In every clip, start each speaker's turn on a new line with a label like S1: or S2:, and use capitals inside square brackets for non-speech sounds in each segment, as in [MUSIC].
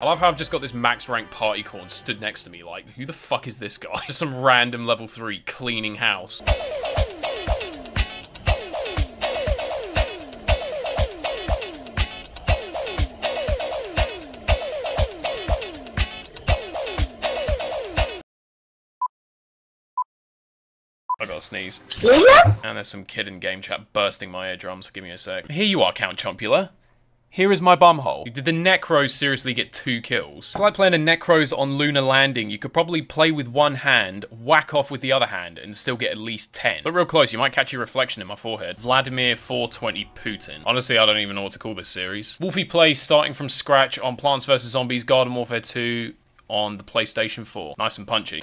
S1: I love how I've just got this max rank party corn stood next to me like, who the fuck is this guy? [LAUGHS] Just some random level 3 cleaning house. I gotta sneeze. And there's some kid in game chat bursting my eardrums. Give me a sec. Here you are, Count Chompula. Here is my bumhole. Did the Necros seriously get two kills? It's like playing a Necros on Lunar Landing. You could probably play with one hand, whack off with the other hand, and still get at least 10. But real close, you might catch your reflection in my forehead. Vladimir 420 Putin. Honestly, I don't even know what to call this series. Wolfie plays starting from scratch on Plants vs. Zombies Garden Warfare 2 on the PlayStation 4. Nice and punchy.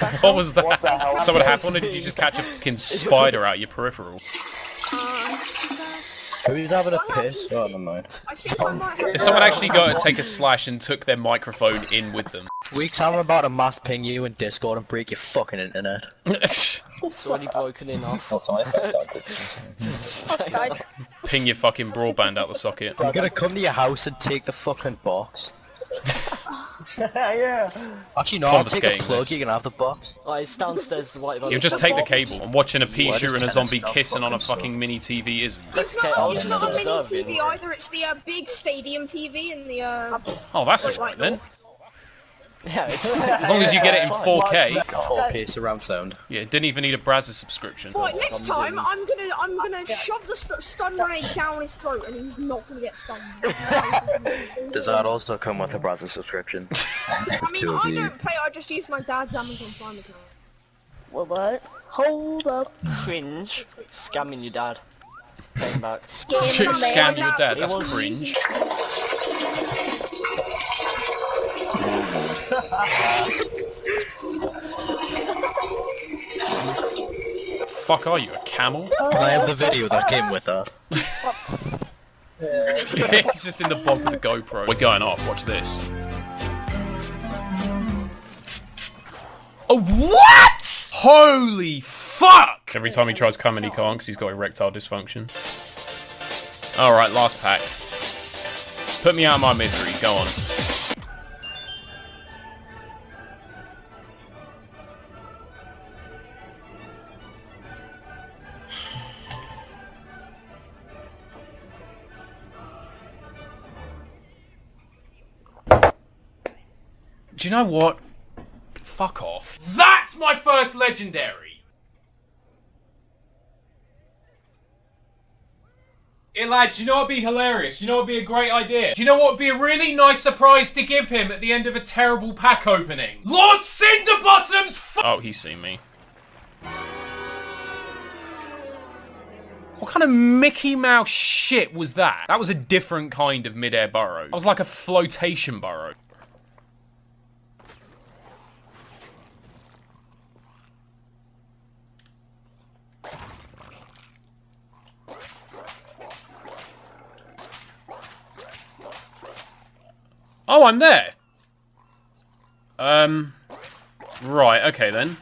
S1: [LAUGHS] What was that?
S2: What the hell?
S1: Someone happened, or did you just catch a fucking spider out your peripheral?
S3: Who's having a piss? Oh, never mind.
S4: I think I might have
S1: If someone actually got to take a slash and took their microphone in with them.
S3: Weeks, I'm about to mass ping you in Discord and break your fucking internet. [LAUGHS]
S5: It's already broken in off. [LAUGHS]
S1: Ping your fucking broadband out the socket.
S3: I'm gonna come to your house and take the fucking box. [LAUGHS]
S2: yeah.
S3: Actually, no, I'll take
S1: Confiscating
S3: the plug,
S1: this.
S3: You're gonna have the box.
S5: Oh, it's downstairs right
S1: You just take the cable. I'm watching a pea shooter and a zombie kissing on a
S3: fucking
S1: fucking mini TV isn't.
S4: It's
S5: Okay,
S4: not, it's not a mini TV either, it's the uh, big stadium TV in the uh...
S1: Oh, that's
S4: Right
S1: alright then.
S4: north.
S5: Yeah, [LAUGHS]
S1: As long as you get it in 4K.
S3: 4K surround sound.
S1: Yeah, didn't even need a Brazzers subscription.
S4: Right, next time I'm gonna I'm gonna shove the st stun grenade down his throat and he's not gonna get stunned. [LAUGHS]
S3: Does that also come with a browser subscription? [LAUGHS]
S4: I mean, I don't pay. I just use my dad's Amazon Prime account.
S5: What? What? Hold up. Cringe. Scamming your dad. Paying back.
S1: Shit, Scam your dad, that's cringe. Fuck are you, a camel?
S3: Can I have the video that came with that? [LAUGHS]
S1: He's just in the bog with the GoPro. We're going off, watch this. Oh, what? Holy fuck! Every time he tries coming, he can't because he's got erectile dysfunction. Alright, last pack. Put me out of my misery, go on. You know what? Fuck off. That's my first legendary! Hey lad, you know what'd be hilarious? You know what'd be a great idea? Do you know what would be a really nice surprise to give him at the end of a terrible pack opening? Lord Cinderbottom's Oh, he's seen me. What kind of Mickey Mouse shit was that? That was a different kind of mid-air burrow. That was like a flotation burrow. Oh, I'm there. Um, right, okay then.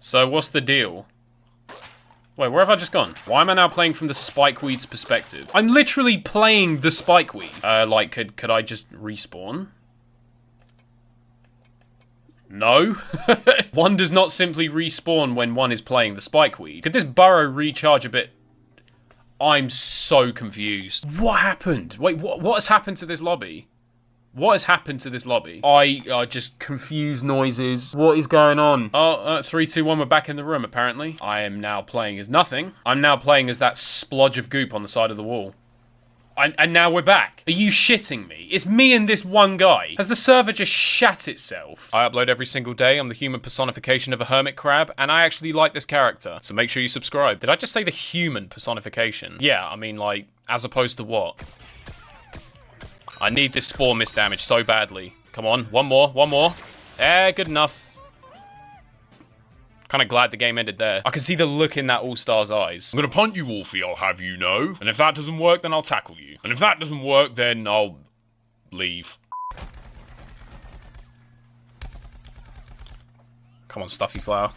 S1: So what's the deal? Wait, where have I just gone? Why am I now playing from the Spikeweed's perspective? I'm literally playing the Spikeweed. Uh, like, could, could I just respawn? No. [LAUGHS] one does not simply respawn when one is playing the Spikeweed. Could this burrow recharge a bit I'm so confused. What happened? Wait, what, what has happened to this lobby? What has happened to this lobby? I uh, just confused noises. What is going on? Oh, uh, three, two, one. We're back in the room. Apparently, I am now playing as nothing. I'm now playing as that splodge of goop on the side of the wall. And, and now we're back. Are you shitting me? It's me and this one guy. Has the server just shat itself? I upload every single day. I'm the human personification of a hermit crab, and I actually like this character. So make sure you subscribe. Did I just say the human personification? Yeah, I mean, like, as opposed to what? I need this spore miss damage so badly. Come on, one more, one more. Eh, good enough. Kind of glad the game ended there. I can see the look in that All-Star's eyes. I'm gonna punt you, Wolfie, I'll have you know. And if that doesn't work, then I'll tackle you. And if that doesn't work, then I'll leave. Come on, Stuffy Flower.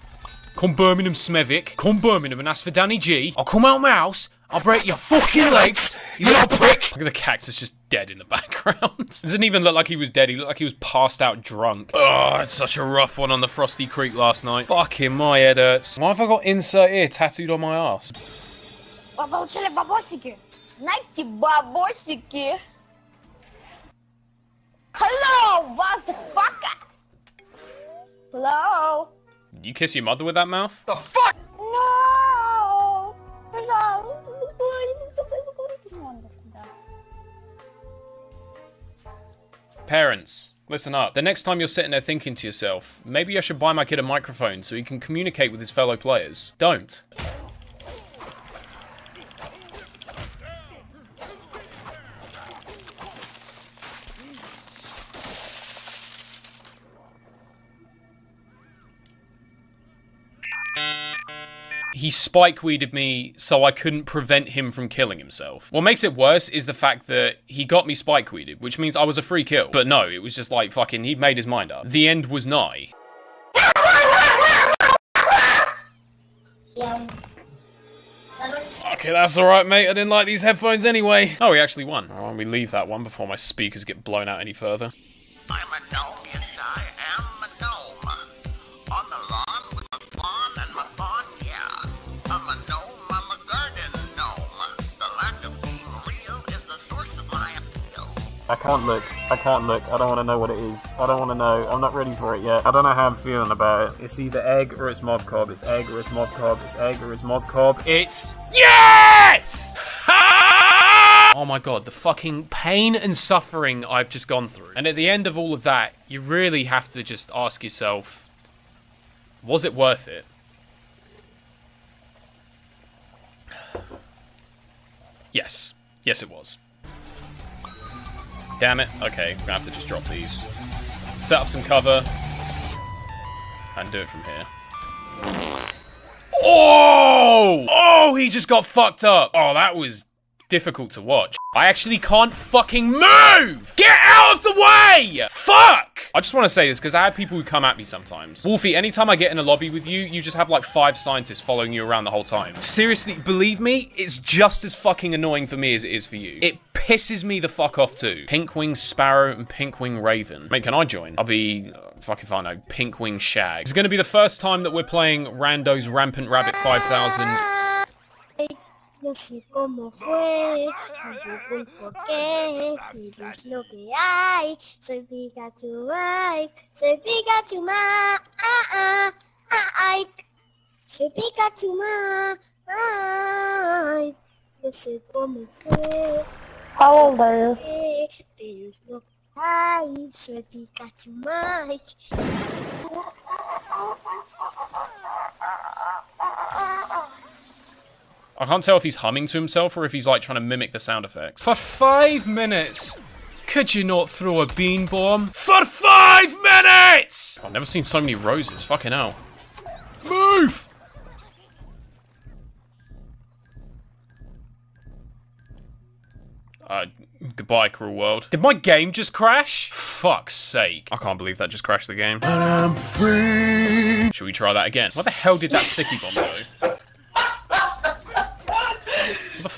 S1: Come Birmingham Smevik. Come Birmingham and ask for Danny G. I'll come out my house I'll break your fucking legs, you little prick. Look at the cactus just dead in the [LAUGHS] background. [LAUGHS] doesn't even look like he was dead. He looked like he was passed out drunk. Oh, it's such a rough one on the Frosty Creek last night. Fucking my head hurts. Why have I got insert ear tattooed on my ass?
S5: Hello, motherfucker! Hello?
S1: You kiss your mother with that mouth? The fuck?
S5: No! Hello.
S1: Parents, listen up. The next time you're sitting there thinking to yourself, maybe I should buy my kid a microphone so he can communicate with his fellow players. Don't. He spikeweeded me so I couldn't prevent him from killing himself. What makes it worse is the fact that he got me spikeweeded, which means I was a free kill. But no, it was just like fucking, he'd made his mind up. The end was nigh. Okay, that's alright, mate. I didn't like these headphones anyway. Oh, we actually won. Don't we leave that one before my speakers get blown out any further?
S2: I
S6: can't look. I can't look. I don't want to know what it is. I don't want to know. I'm not ready for it yet. I don't know how I'm feeling about it. It's either egg or it's mob cob. It's egg or it's mob cob. It's egg or it's mob cob.
S1: It's yes! [LAUGHS] oh my god, the fucking pain and suffering I've just gone through. And at the end of all of that, you really have to just ask yourself, was it worth it? [SIGHS] Yes. Yes, it was. Damn it. Okay, we're gonna have to just drop these. Set up some cover. And do it from here. Oh! Oh, he just got fucked up. Oh, that was difficult to watch. I actually can't fucking move! Get out of the way! Fuck! I just want to say this because I have people who come at me sometimes. Wolfie, anytime I get in a lobby with you, you just have like five scientists following you around the whole time. Seriously, believe me, it's just as fucking annoying for me as it is for you. It pisses me the fuck off too. Pinkwing Sparrow and Pinkwing Raven. Mate, can I join? I'll be, uh, fuck if I know, Pinkwing Shag. It's to be the first time that we're playing Rando's Rampant Rabbit 5000
S7: No sé cómo fue, tampoco el por qué, pero es lo que hay. Soy Pikachu, ay, soy Pikachu, ma, ay. Soy Pikachu, ma, ay. No sé cómo fue,
S5: How old are you?
S7: pero es lo que hay. Soy Pikachu, Mike.
S1: I can't tell if he's humming to himself or if he's like trying to mimic the sound effects. For five minutes! Could you not throw a bean bomb? For five minutes! I've never seen so many roses, fucking hell. Move! Uh, goodbye, cruel world. Did my game just crash? Fuck's sake. I can't believe that just crashed the game. I'm free. Should we try that again? Where the hell did that sticky bomb go?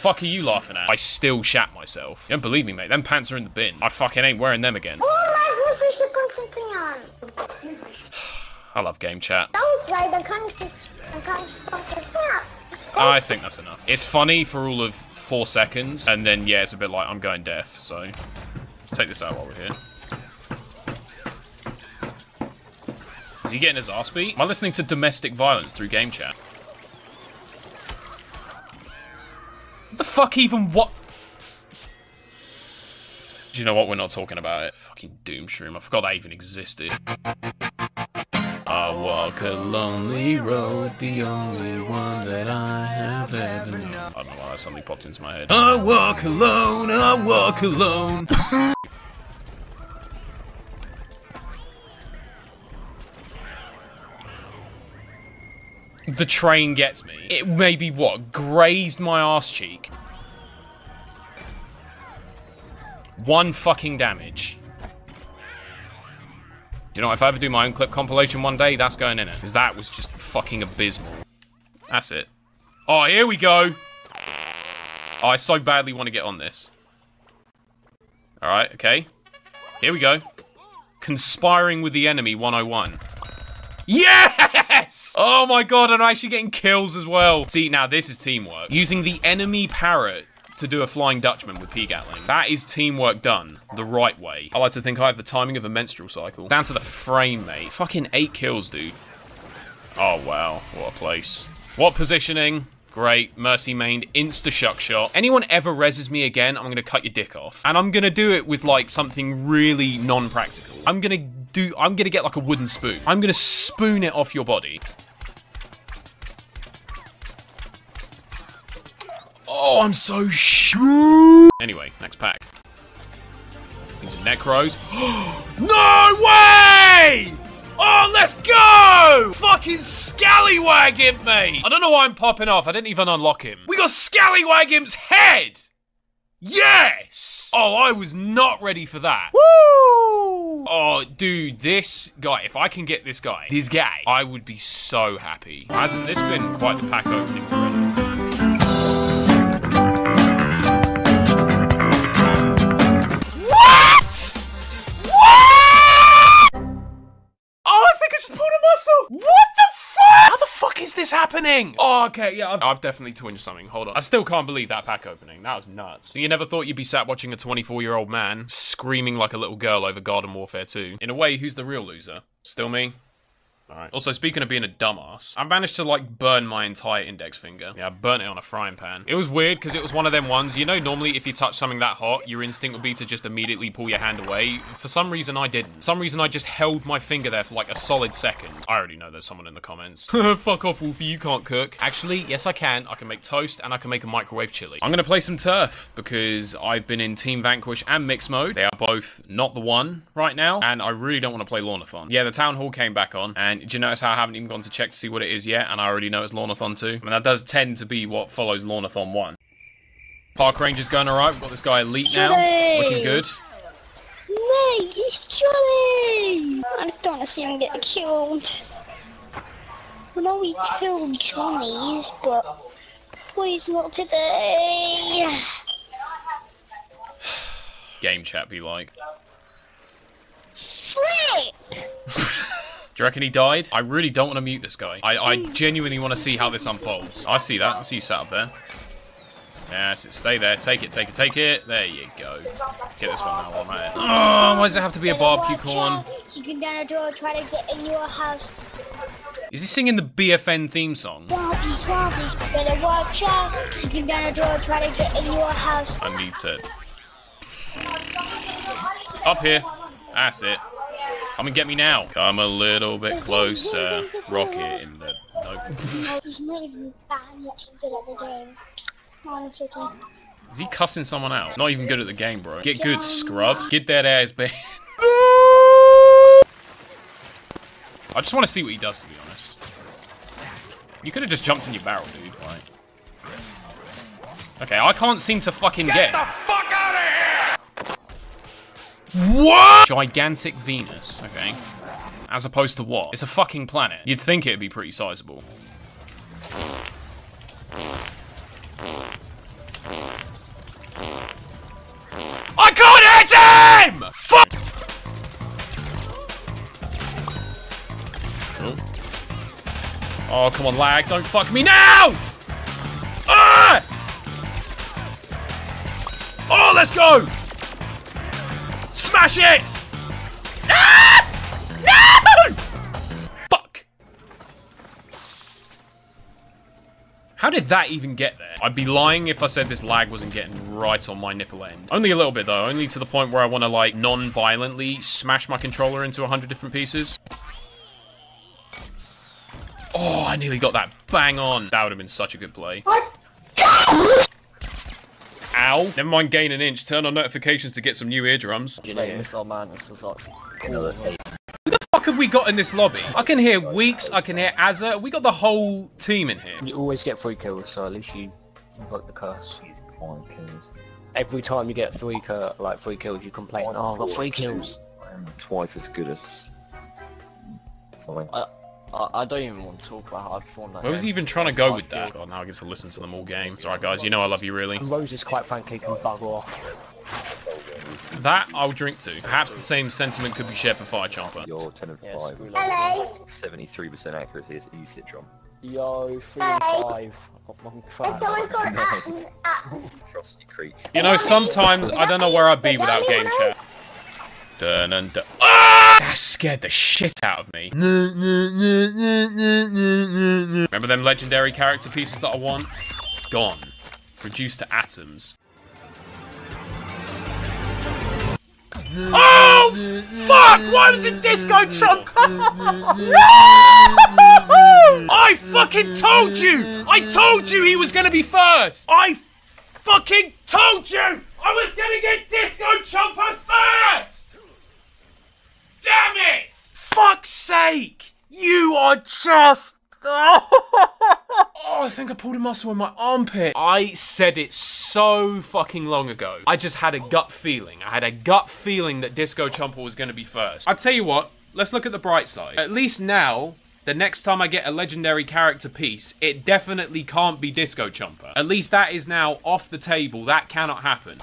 S1: Fuck are you laughing at? I still shat myself. You don't believe me, mate. Them pants are in the bin. I fucking ain't wearing them again. [SIGHS] I love game chat. I think that's enough. It's funny for all of four seconds, and then, yeah, it's a bit like I'm going deaf, so let's take this out while we're here. Is he getting his ass beat? Am I listening to domestic violence through game chat? The fuck even what? Do you know what? We're not talking about it. Fucking Doomshroom. I forgot that even existed. I walk a lonely road, the only one that I have ever known. I don't know why that suddenly popped into my head. I walk alone, I walk alone. [LAUGHS] the train gets me. It maybe what? Grazed my ass cheek. One fucking damage. You know, if I ever do my own clip compilation one day, that's going in it. Because that was just fucking abysmal. That's it. Oh, here we go. Oh, I so badly want to get on this. Alright, okay. Here we go. Conspiring with the enemy 101. Yes! Oh my god, and I'm actually getting kills as well. See, now this is teamwork. Using the enemy parrot to do a Flying Dutchman with Pea Gatling. That is teamwork done the right way. I like to think I have the timing of a menstrual cycle. Down to the frame, mate. Fucking eight kills, dude. Oh, wow. What a place. What positioning? Great. Mercy mained. Insta shuck shot. Anyone ever reses me again, I'm going to cut your dick off. And I'm going to do it with, like, something really non-practical. I'm going to do... I'm going to get, like, a wooden spoon. I'm going to spoon it off your body. Oh, I'm so sh. Anyway, next pack. These are Necros. [GASPS] no way! Oh, let's go! Fucking Scallywag Imp, mate! I don't know why I'm popping off. I didn't even unlock him. We got Scallywag Imp's head! Yes! Oh, I was not ready for that. Woo! Oh, dude, this guy, if I can get this guy, this guy, I would be so happy. Hasn't this been quite the pack opening this happening? Oh, okay, yeah, I've, I've definitely twinged something. Hold on. I still can't believe that pack opening. That was nuts. You never thought you'd be sat watching a 24-year-old man screaming like a little girl over Garden Warfare 2. In a way, who's the real loser? Still me? Also, speaking of being a dumbass, I managed to, like, burn my entire index finger. Yeah, I burnt it on a frying pan. It was weird, because it was one of them ones, you know, normally if you touch something that hot, your instinct would be to just immediately pull your hand away. For some reason, I didn't. For some reason, I just held my finger there for, like, a solid second. I already know there's someone in the comments. [LAUGHS] Fuck off, Wolfie, you can't cook. Actually, yes, I can. I can make toast, and I can make a microwave chili. I'm gonna play some turf, because I've been in Team Vanquish and Mix Mode. They are both not the one right now, and I really don't want to play Lawnathon. Yeah, the Town Hall came back on, and do you notice how I haven't even gone to check to see what it is yet, and I already know it's Lawnathon 2? I mean, that does tend to be what follows Lawnathon 1. Park Ranger's going alright. We've got this guy Elite now. Looking good.
S7: Mate, it's Johnny! I just don't want to see him get killed. I know we killed Johnny's, but please not today.
S1: Game chat be like.
S7: Flip! [LAUGHS]
S1: Do you reckon he died? I really don't want to mute this guy. I, I genuinely want to see how this unfolds. I see that. I see you sat up there. Yes, stay there. Take it, take it, take it. There you go. Get this one now it. Oh, why does it have to be a barbecue corn?
S7: You can down a door, try to get in your house.
S1: Is he singing the BFN theme song? I need to... Up here. That's it. Come and get me now. Come a little bit closer. Rocket in the... Nope.
S7: He's not even bad, he's good at the game. It's okay.
S1: Is he cussing someone out? Not even good at the game, bro. Get good, scrub. Get that ass back. [LAUGHS] I just want to see what he does, to be honest. You could have just jumped in your barrel, dude. Like. Okay, I can't seem to fucking get,
S2: the
S1: What? Gigantic Venus. Okay. As opposed to what? It's a fucking planet. You'd think it'd be pretty sizable. I can't hit him! Fuck! Oh, come on, lag. Don't fuck me now! Ah! Oh, let's go! Smash it! No! Fuck! How did that even get there? I'd be lying if I said this lag wasn't getting right on my nipple end. Only a little bit though, only to the point where I want to like non-violently smash my controller into a hundred different pieces. Oh, I nearly got that bang on. That would have been such a good play. Ow. Never mind gain an inch. Turn on notifications to get some new eardrums.
S5: You know, this old man is just like...
S1: What have we got in this lobby? I can hear Weeks, I can hear Azza. We got the whole team in here.
S3: You always get three kills, so at least you invoke the curse. Every time you get three cur like three kills, you complain. Oh, I got three kills.
S8: I'm twice as good as something.
S3: Uh, I,
S5: I, I don't even want to talk about hard form.
S1: Where was he even trying to go with that? God, now I get to listen to them all game. Sorry, guys. You know I love you, really.
S3: And Roses, quite frankly, can bugger off.
S1: That I'll drink to. Perhaps the same sentiment could be shared for Fire Chomper.
S8: Your 10 of 5
S7: Hello.
S8: 73% accuracy is E-Citron.
S5: Yo, three and five. Got one
S7: Has someone got axe? Axe.
S8: Frosty Creek.
S1: You know, sometimes I don't know where I'd be without game chat. Dun, dun, dun. Ah! That scared the shit out of me. Remember them legendary character pieces that I want? Gone. Reduced to atoms. Oh, fuck! Why was it Disco Chomp? [LAUGHS] I fucking told you! I told you he was gonna be first! I fucking told you! I was gonna get Disco Chomper first! Damn it! Fuck's sake! You are just. [LAUGHS] Oh, I think I pulled a muscle in my armpit. I said it so fucking long ago. I just had a gut feeling. I had a gut feeling that Disco Chomper was going to be first. I tell you what, let's look at the bright side. At least now, the next time I get a legendary character piece, it definitely can't be Disco Chomper. At least that is now off the table. That cannot happen.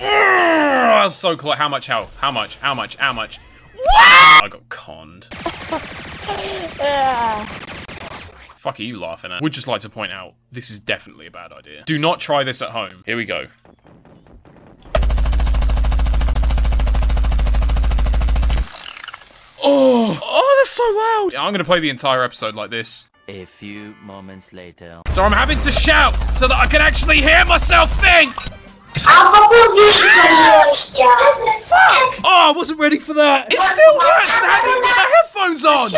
S1: I was so close. How much health? How much? How much? How much? What? I got conned. [LAUGHS] Fuck are you laughing at? Would just like to point out, this is definitely a bad idea. Do not try this at home. Here we go. Oh, oh, that's so loud. I'm gonna play the entire episode like this.
S9: A few moments later.
S1: So I'm having to shout so that I can actually hear myself think.
S7: Albo powiedzieć ja.
S1: Oh, I wasn't ready for that. It still hurts and I haven't even put the headphones on.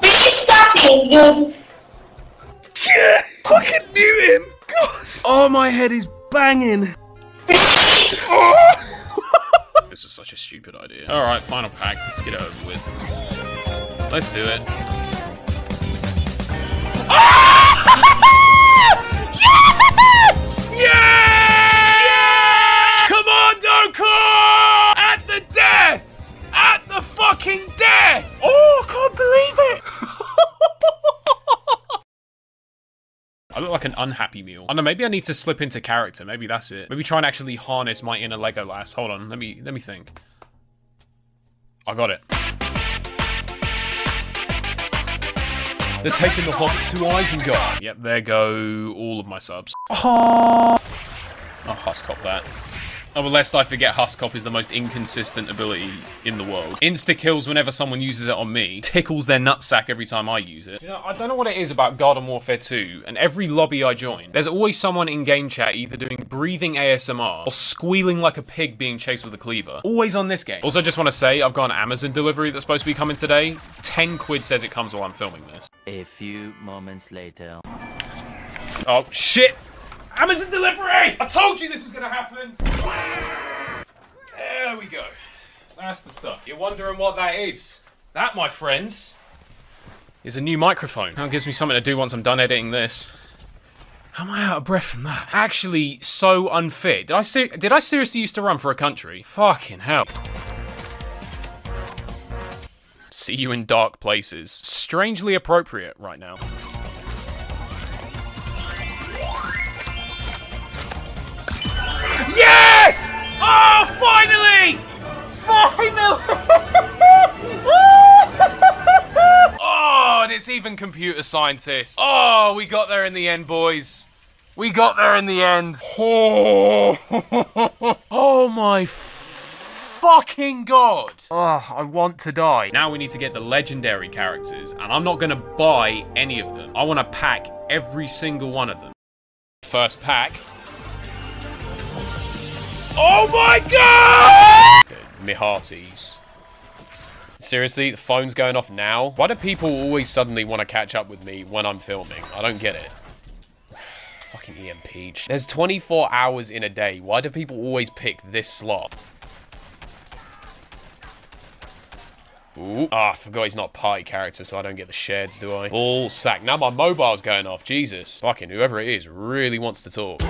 S7: Please stop it, dude.
S1: Yeah, fucking mute him. God. Oh, my head is banging. Oh. this is such a stupid idea. All right, final pack. Let's get it over with. Let's do it. At the death! At the fucking death! Oh, I can't believe it! [LAUGHS] I look like an unhappy mule. I know, maybe I need to slip into character. Maybe that's it. Maybe try and actually harness my inner Lego Legolas. Hold on, let me let me think. I got it. They're taking the hobbits to Isengard. Yep, there go all of my subs. Oh, Husk Hop that. Oh, well, lest I forget, Husk Hop is the most inconsistent ability in the world. Insta kills whenever someone uses it on me. Tickles their nutsack every time I use it. You know, I don't know what it is about Garden Warfare 2, and every lobby I join, there's always someone in game chat either doing breathing ASMR or squealing like a pig being chased with a cleaver. Always on this game. Also, just want to say, I've got an Amazon delivery that's supposed to be coming today. 10 quid says it comes while I'm filming this.
S9: A few moments later.
S1: Oh, shit! Amazon delivery! I told you this was gonna happen! There we go. That's the stuff. You're wondering what that is? That, my friends, is a new microphone. That gives me something to do once I'm done editing this. How am I out of breath from that? Actually, so unfit. Did I ser- did I seriously used to run for a country? Fucking hell. See you in dark places. Strangely appropriate right now. Finally! [LAUGHS] oh, and it's even computer scientists. Oh, we got there in the end, boys. We got there in the end. Oh, [LAUGHS] oh my fucking god. Oh, I want to die. Now we need to get the legendary characters, and I'm not going to buy any of them. I want to pack every single one of them. First pack. Oh my god! Me hearties. Seriously, the phone's going off now? Why do people always suddenly want to catch up with me when I'm filming? I don't get it. [SIGHS] Fucking EMP. There's 24 hours in a day. Why do people always pick this slot? Ooh. Ah, I forgot he's not party character, so I don't get the sheds, do I? All sack. Now my mobile's going off. Jesus. Fucking whoever it is really wants to talk.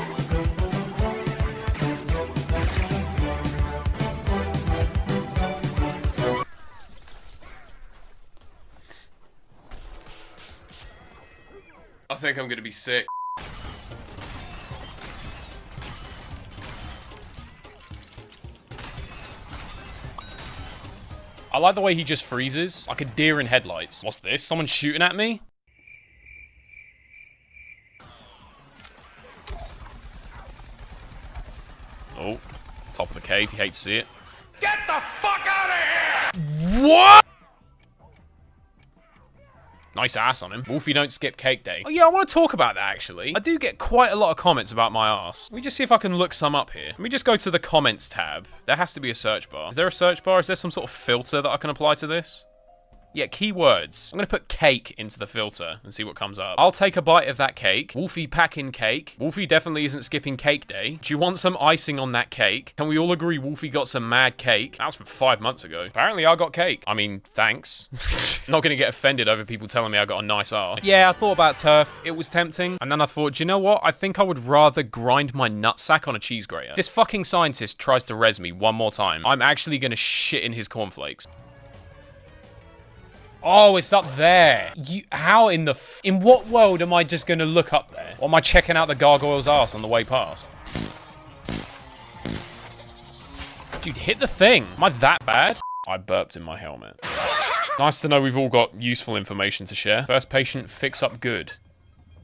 S1: Think I'm gonna be sick. I like the way he just freezes, like a deer in headlights. What's this? Someone shooting at me? Oh, top of the cave. You hate to see it.
S2: Get the fuck out of here!
S1: What? Nice ass on him. Wolfie don't skip cake day. Oh yeah, I want to talk about that actually. I do get quite a lot of comments about my ass. Let me just see if I can look some up here. Let me just go to the comments tab. There has to be a search bar. Is there a search bar? Is there some sort of filter that I can apply to this? Yeah, keywords. I'm going to put cake into the filter and see what comes up. I'll take a bite of that cake. Wolfie packing cake. Wolfie definitely isn't skipping cake day. Do you want some icing on that cake? Can we all agree Wolfie got some mad cake? That was from five months ago. Apparently I got cake. I mean, thanks. [LAUGHS] Not going to get offended over people telling me I got a nice arse. Yeah, I thought about turf. It was tempting. And then I thought, do you know what? I think I would rather grind my nutsack on a cheese grater. This fucking scientist tries to res me one more time. I'm actually going to shit in his cornflakes. Oh, it's up there. You, how in the In what world am I just going to look up there? Or am I checking out the gargoyle's ass on the way past? Dude, hit the thing. Am I that bad? I burped in my helmet. Nice to know we've all got useful information to share. First patient, fix up good.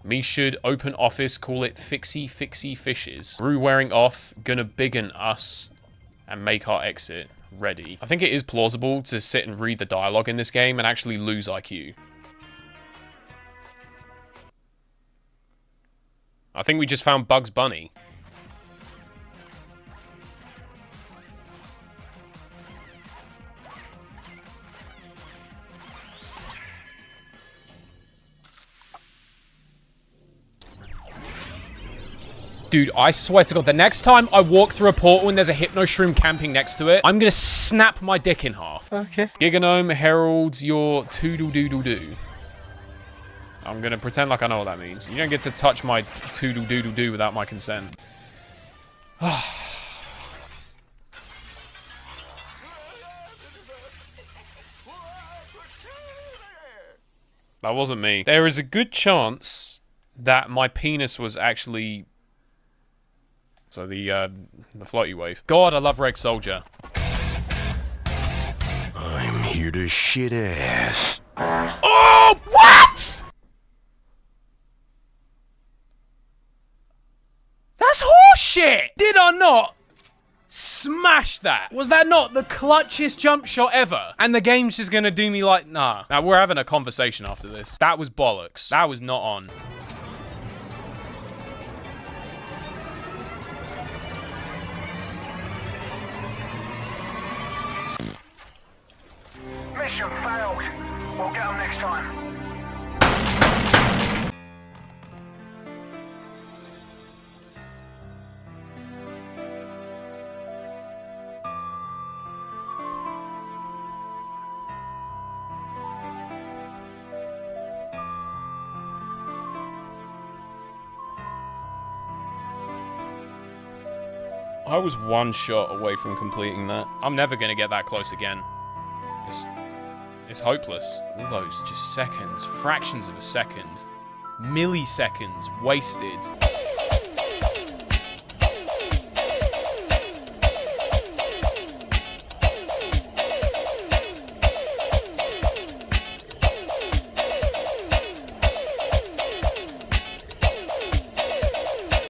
S1: Me should open office, call it fixie fixie fishes. Rue wearing off, gonna biggin us and make our exit ready. I think it is plausible to sit and read the dialogue in this game and actually lose IQ. I think we just found Bugs Bunny. Dude, I swear to God, the next time I walk through a portal and there's a Hypno Shroom camping next to it, I'm gonna snap my dick in half.
S6: Okay.
S1: Giganome heralds your toodle doodle doo. I'm gonna pretend like I know what that means. You don't get to touch my toodle doodle doo without my consent. [SIGHS] that wasn't me. There is a good chance that my penis was actually so the uh, the floaty wave. God, I love Reg Soldier.
S10: I'm here to shit ass.
S1: Oh, what? That's horseshit! Did I not smash that? Was that not the clutchest jump shot ever? And the game's just gonna do me like, nah. Now, we're having a conversation after this. That was bollocks. That was not on.
S2: Mission failed. We'll get them next time.
S1: I was one shot away from completing that. I'm never gonna get that close again. It's, hopeless. All those just seconds, fractions of a second, milliseconds wasted.